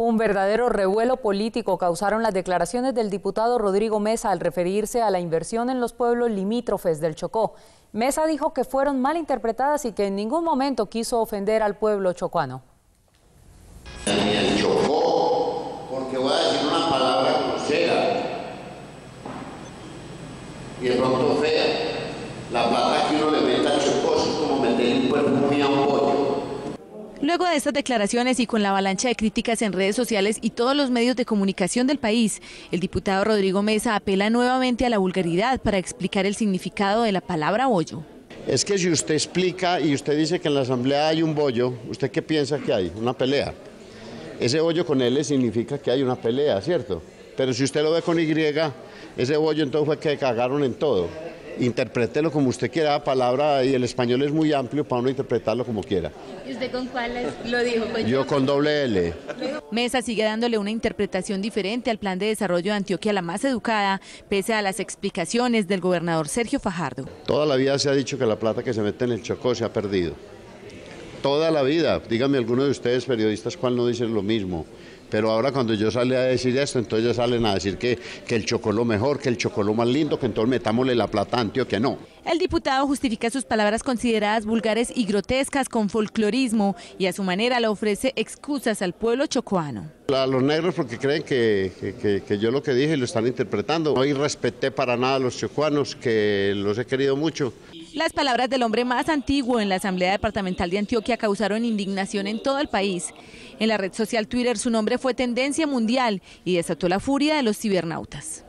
Un verdadero revuelo político causaron las declaraciones del diputado Rodrigo Mesa al referirse a la inversión en los pueblos limítrofes del Chocó. Mesa dijo que fueron mal interpretadas y que en ningún momento quiso ofender al pueblo chocuano. fea que uno le mete al Chocó es como meter un perfume a un pollo. Luego de estas declaraciones y con la avalancha de críticas en redes sociales y todos los medios de comunicación del país, el diputado Rodrigo Mesa apela nuevamente a la vulgaridad para explicar el significado de la palabra bollo. Es que si usted explica y usted dice que en la asamblea hay un bollo, ¿usted qué piensa que hay? Una pelea. Ese bollo con L significa que hay una pelea, ¿cierto? Pero si usted lo ve con Y, ese bollo entonces fue que cagaron en todo interprételo como usted quiera la palabra y el español es muy amplio para uno interpretarlo como quiera. ¿Y usted con cuál lo dijo? Yo con doble L. Mesa sigue dándole una interpretación diferente al plan de desarrollo de Antioquia la más educada, pese a las explicaciones del gobernador Sergio Fajardo. Toda la vida se ha dicho que la plata que se mete en el Chocó se ha perdido. Toda la vida. Dígame alguno de ustedes periodistas cuál no dicen lo mismo. Pero ahora cuando yo salí a decir esto, entonces ya salen a decir que, que el chocoló mejor, que el chocoló más lindo, que entonces metámosle la plata a que no. El diputado justifica sus palabras consideradas vulgares y grotescas con folclorismo y a su manera le ofrece excusas al pueblo chocoano. A los negros porque creen que, que, yo lo que dije lo están interpretando. Hoy respeté para nada a los chocuanos, que los he querido mucho. Las palabras del hombre más antiguo en la Asamblea Departamental de Antioquia causaron indignación en todo el país. En la red social Twitter su nombre fue tendencia mundial y desató la furia de los cibernautas.